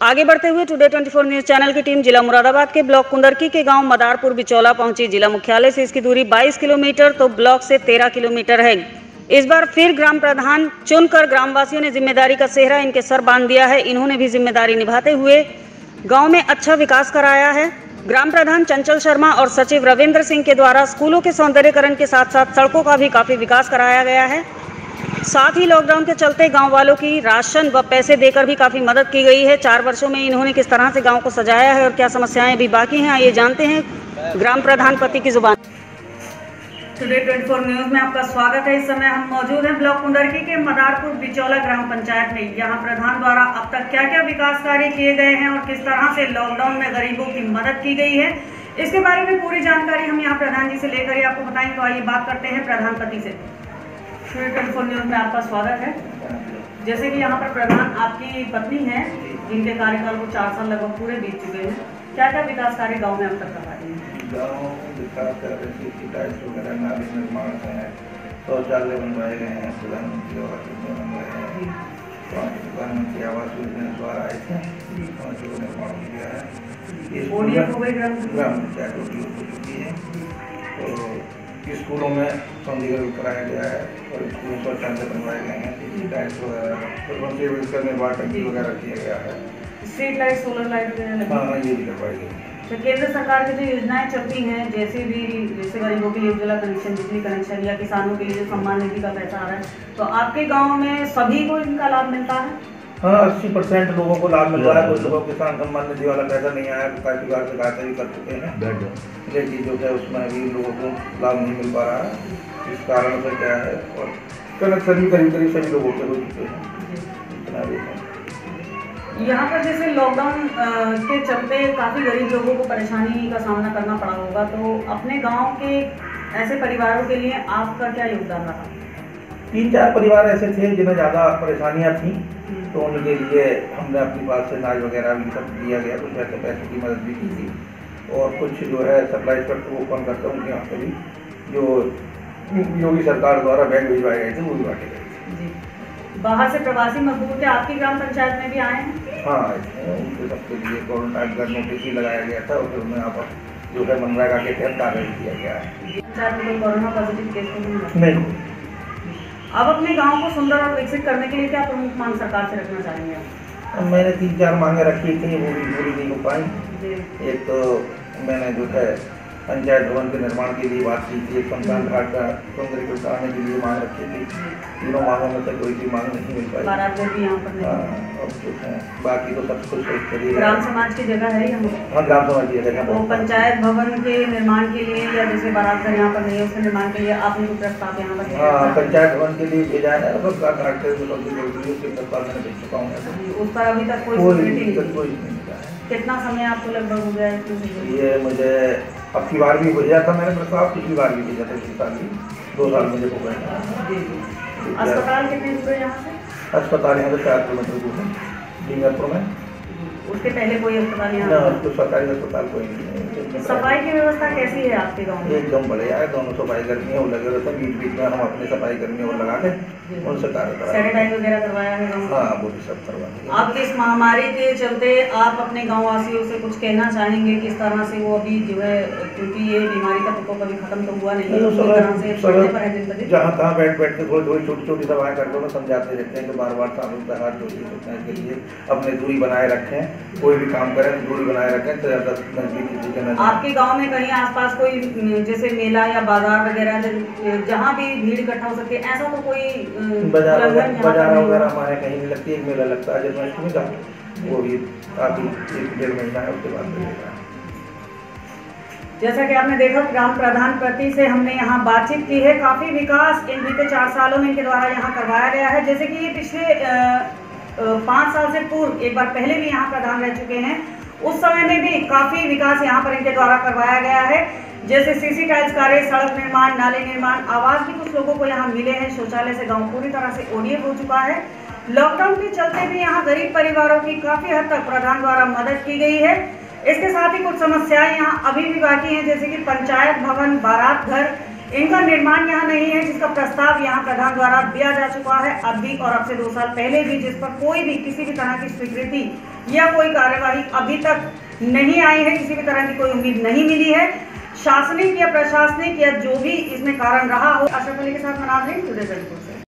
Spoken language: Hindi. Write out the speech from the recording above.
आगे बढ़ते हुए टुडे 24 न्यूज़ चैनल की टीम जिला मुरादाबाद के ब्लॉक कुंदरकी के गाँव मदारपुर बिचौला पहुँची। जिला मुख्यालय से इसकी दूरी 22 किलोमीटर तो ब्लॉक से 13 किलोमीटर है। इस बार फिर ग्राम प्रधान चुनकर ग्रामवासियों ने ज़िम्मेदारी का सेहरा इनके सर बाँध दिया है। इन्होंने भी ज़िम्मेदारी निभाते हुए गाँव में अच्छा विकास कराया है। ग्राम प्रधान चंचल शर्मा और सचिव रविन्द्र सिंह के द्वारा स्कूलों के सौंदर्यकरण के साथ साथ सड़कों का भी काफ़ी विकास कराया गया है। साथ ही लॉकडाउन के चलते गाँव वालों की राशन व पैसे देकर भी काफ़ी मदद की गई है। चार वर्षों में इन्होंने किस तरह से गाँव को सजाया है और क्या समस्याएँ अभी बाकी हैं ये जानते हैं। ग्राम प्रधान पति की ज़ुबान। टुडे 24 न्यूज़ में आपका स्वागत है। इस समय हम मौजूद हैं ब्लॉक कुंडरकी के मदारपुर बिचौला ग्राम पंचायत में। यहाँ प्रधान द्वारा अब तक क्या क्या विकास कार्य किए गए हैं और किस तरह से लॉकडाउन में गरीबों की मदद की गई है, इसके बारे में पूरी जानकारी हम यहाँ प्रधान जी से लेकर आपको बताएँगे तो आइए बात करते हैं प्रधानपति से। न्यूज़ में आपका स्वागत है। जैसे कि यहाँ पर प्रधान आपकी पत्नी है जिनके कार्यकाल को चार साल लगभग पूरे बीत चुके हैं। क्या क्या विकास कार्य गाँव में अब तक करवा रही हैं? गाँव विकास कर रहे टाइल्स वगैरह नाली निर्माण है शौचालय बनवाए गए हैं प्रधानमंत्री आवास योजना बनवाए हैं। प्रधानमंत्री आवास योजना द्वारा आए थे निर्माण गया है। हो ग्राम पंचायत स्कूलों में सौंदर्यकरण कराया गया है और स्कूलों में शौचालय बनवाए गए हैं सीसी टाइल्स वगैरह प्रबंध सेवक निर्माण टंकी वगैरह किया गया है। स्ट्रीट लाइट सोलर लाइट हाँ हाँ? ये भी करवाई गई तो केंद्र सरकार की जो योजनाएँ चलती हैं जैसे भी जैसे गरीबों के लिए उज्ज्वला कनेक्शन बिजली कनेक्शन या किसानों के लिए जो सम्मान निधि का पैसा आ रहा है तो आपके गाँव में सभी को इनका लाभ मिलता है? हाँ अस्सी परसेंट लोगों को लाभ मिल रहा है कुछ लोगों को किसान सम्मान निधि वाला पैसा नहीं आया काफ़ी बार से भी कर चुके हैं। लेकिन जो है उसमें अभी लोगों को लाभ नहीं मिल पा रहा है। इस कारण से क्या है और कनेक्शन भी करीब करीब सभी लोगों के हो चुके हैं। इतना भी है। यहाँ पर जैसे लॉकडाउन के चलते काफ़ी गरीब लोगों को परेशानी का सामना करना पड़ा होगा तो अपने गाँव के ऐसे परिवारों के लिए आपका क्या योगदान रहा? तीन चार परिवार ऐसे थे जिन्हें ज़्यादा परेशानियाँ थी। तो उनके लिए हमने अपनी बात से अनाज वगैरह भी सब दिया गया कुछ ऐसे पैसों की मदद भी की थी। और कुछ जो है सप्लाई वो कौन करते हैं उनके यहाँ पे भी जो योगी सरकार द्वारा बैग भिजवाए गए थे वो भी बांटे गए थे। बाहर से प्रवासी मजदूर थे आपकी ग्राम पंचायत में भी आए हैं? हाँ उनके सबके लिए क्वारंटाइन का नोटिस भी लगाया गया था और फिर उन्हें यहाँ पर जो है मनरेगा के तहत कार्य किया गया है। नहीं। अब अपने गाँव को सुंदर और विकसित करने के लिए क्या प्रमुख मांग सरकार से रखना चाहेंगे आप? मैंने तीन चार मांगे रखी थी वो भी पूरी नहीं हो पाई। एक तो मैंने जो है पंचायत भवन के निर्माण के लिए बात की थी एक शमशान घाट का सौंदर्य कराने के लिए मांग रखी थी। तीनों मांगों में से कोई भी मांग नहीं मिल पाई। हाँ, जो बाकी तो सब कुछ ग्राम समाज की जगह है हाँ ग्राम समाज की जगह तो पंचायत भवन के निर्माण के लिए या जैसे बारात घर यहाँ पर नहीं है उसके निर्माण के लिए आपने कोई प्रस्ताव यहाँ पर हाँ पंचायत भवन के लिए भेजा है घाट के जो सबसे ज़रूरी उसके प्रस्ताव मैंने भेज चुका हूँ। उस पर अभी तक कोई कोई कितना समय आपको लगभग हो गया है? ये मुझे अब की बार भी भेजा था मैंने प्रस्ताव पिछली बार भी भेजा था इसी साल भी दो साल मुझे हो गए अस्पताल यहाँ से चार किलोमीटर दूर है। डींगरपुर में। उसके पहले कोई अस्पताल यहाँ तो सरकारी अस्पताल कोई नहीं है सफ़ाई की व्यवस्था कैसी है आपके गाँव में? एकदम बढ़िया है दोनों सफ़ाई कर्मी वो लगे रहते हैं बीच बीच में हम अपने सफ़ाई कर्मी वो लगा के उनसे कार्य सैनिटाइज वगैरह करवाया है? हाँ वो भी सब हैं अब इस महामारी के चलते आप अपने गाँव वासियों से कुछ कहना चाहेंगे किस तरह से वो अभी जो है क्योंकि ये बीमारी का तो कभी खत्म तो हुआ नहीं है है दिन जहाँ तहाँ बैठ बैठ के थोड़ी थोड़ी छोटी छोटी दवाएँ करके उन्हें समझाते रहते हैं कि बार बार साबुन का हाथ सफ़ाई के लिए अपने दूरी बनाए रखें कोई भी काम करें तो दूरी बनाए रखें तो ज़्यादा नज़दीक के आपके गाँव में कहीं आसपास कोई जैसे मेला या बाज़ार वगैरह जहाँ भी भीड़ इकट्ठा हो सकती है ऐसा तो कोई बाज़ार बाज़ार वगैरह हमारे कहीं नहीं लगती एक मेला लगता है जन्माष्टमी का वो भी काफ़ी एक डेढ़ महीना है उसके बाद लगेगा जैसा कि आपने देखा ग्राम प्रधान प्रति से हमने यहाँ बातचीत की है काफ़ी विकास इन बीते चार सालों में इनके द्वारा यहाँ करवाया गया है जैसे कि ये पिछले पाँच साल से पूर्व, एक बार पहले भी यहाँ प्रधान रह चुके हैं। उस समय में भी काफ़ी विकास यहाँ पर इनके द्वारा करवाया गया है। जैसे सीसी टाइल्स कार्य, सड़क निर्माण, नाले निर्माण आवास भी कुछ लोगों को यहाँ मिले हैं। शौचालय से गाँव पूरी तरह से ओडीएफ हो चुका है। लॉकडाउन के चलते भी यहाँ गरीब परिवारों की काफ़ी हद तक प्रधान द्वारा मदद की गई है। इसके साथ ही कुछ समस्याएँ यहाँ अभी भी बाकी हैं, जैसे कि पंचायत भवन, बारात घर इनका निर्माण यहाँ नहीं है, जिसका प्रस्ताव यहाँ प्रधान द्वारा दिया जा चुका है अब भी और अब से दो साल पहले भी, जिस पर कोई भी, किसी भी तरह की स्वीकृति या कोई कार्यवाही अभी तक नहीं आई है, किसी भी तरह की कोई उम्मीद नहीं मिली है। शासनिक या प्रशासनिक या जो भी इसमें कारण रहा हो, आशा के साथ मनाजरीन टुडे ट्वेंटी से